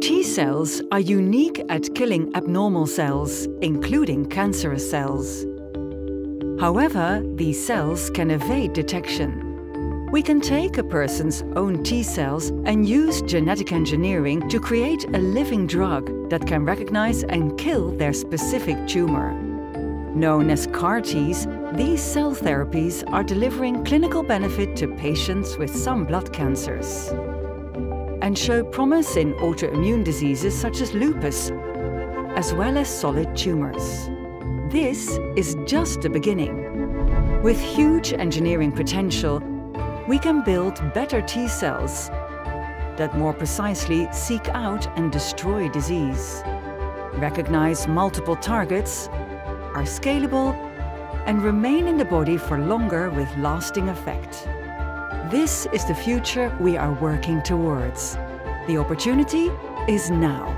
T cells are unique at killing abnormal cells, including cancerous cells. However, these cells can evade detection. We can take a person's own T cells and use genetic engineering to create a living drug that can recognize and kill their specific tumor. Known as CAR-Ts, these cell therapies are delivering clinical benefit to patients with some blood cancers and show promise in autoimmune diseases such as lupus, as well as solid tumors. This is just the beginning. With huge engineering potential, we can build better T cells that more precisely seek out and destroy disease, recognize multiple targets, are scalable, and remain in the body for longer with lasting effect. This is the future we are working towards. The opportunity is now.